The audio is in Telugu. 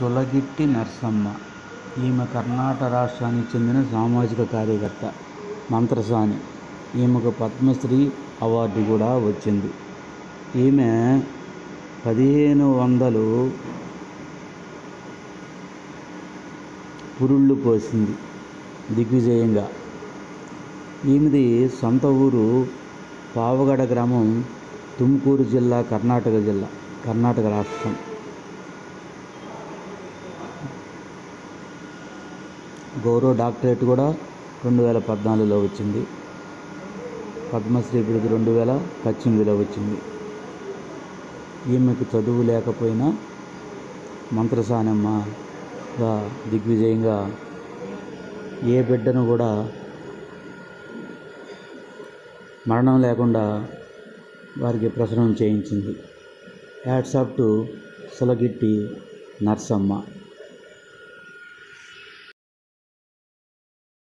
సులగిట్టి నర్సమ్మ. ఈమె కర్ణాటక రాష్ట్రానికి చెందిన సామాజిక కార్యకర్త మంత్రసాని. ఈమెకు పద్మశ్రీ అవార్డు కూడా వచ్చింది. ఈమె పదిహేను వందలు పురుళ్ళు పోసింది దిగ్విజయంగా. ఈమెది సొంత ఊరు పావగడ గ్రామం తుమ్కూరు జిల్లా కర్ణాటక జిల్లా కర్ణాటక రాష్ట్రం. గౌరవ డాక్టరేట్ కూడా రెండు వేల పద్నాలుగులో వచ్చింది. పద్మశ్రీ బిరుదు రెండు వేల పద్దెనిమిదిలో వచ్చింది. ఈమెకు చదువు లేకపోయినా మంత్రసానమ్మగా దిగ్విజయంగా ఏ బిడ్డను కూడా మరణం లేకుండా వారికి ప్రసవం చేయించింది. Hats off to Sulagitti Narsamma.